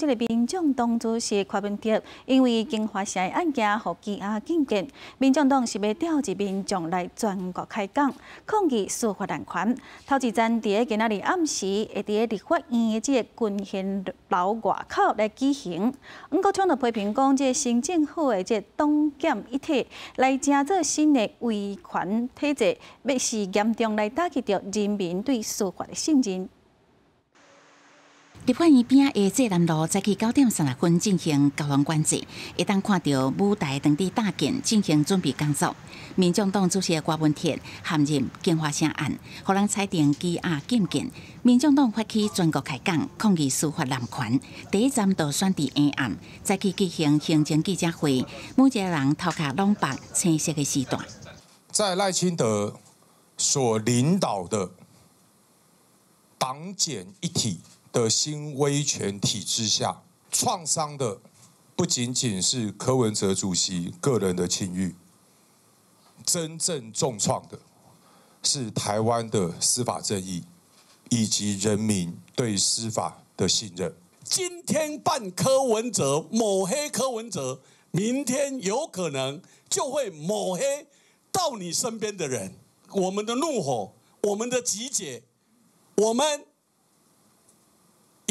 这个民众党主席柯文哲因为经发生案件，互羁押禁见，民众党是要调集民众来全国开讲，抗议司法滥权。头一站伫今仔日暗时，会伫立法院的这个军宪楼外口来举行。吴国昌就批评讲，这新政府的这党检一体来加做新的维权体制，要是严重来打击着人民对司法的信任。立法院边的济南路早起九点三十分进行交通管制，一旦看到舞台等地搭建进行准备工作，民众党主席郭文铁陷入警花声案，互人裁定羁押禁见。民众党发起全国开讲，抗议司法滥权。第一站到选伫下暗，早起举行行政记者会，每一个人头壳拢白青色的时段。在赖清德所领导的党检一体。的新威权体制下，创伤的不仅仅是柯文哲主席个人的清誉，真正重创的是台湾的司法正义以及人民对司法的信任。今天办柯文哲抹黑柯文哲，明天有可能就会抹黑到你身边的人。我们的怒火，我们的集结，我们。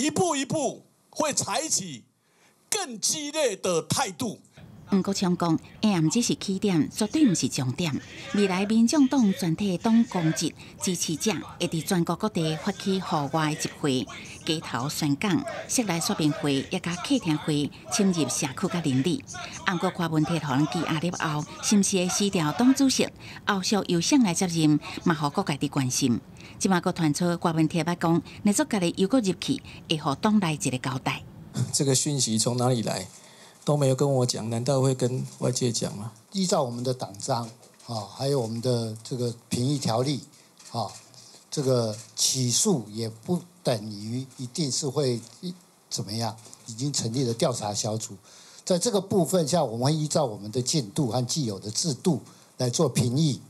一步一步会采取更激烈的态度。吴国强讲，AM 只是起点，绝对不是终点。未来民众党全体党公职支持者会伫全国各地发起户外集会、街头宣讲、室内说明会、一家客厅会，深入社区甲邻里。按国跨问题讨论机压力后，是毋是会失掉党主席？后续由谁来接任？嘛，互各界的关心。即马个传出郭文铁捌讲，你做家己又搁入去，会互党内一个交代。这个讯息从哪里来？都没有跟我讲，难道会跟外界讲吗？依照我们的党章啊，还有我们的这个评议条例啊，这个起诉也不等于一定是会怎么样。已经成立了调查小组，在这个部分下，我们会依照我们的进度和既有的制度来做评议。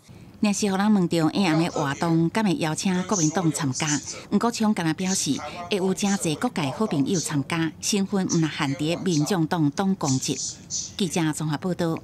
若是互人问到 AM 的活动，敢会邀请国民党参加？吴国昌敢若表示，会有真侪各界好朋友参加，身份毋限伫民众党党公职。记者综合报道。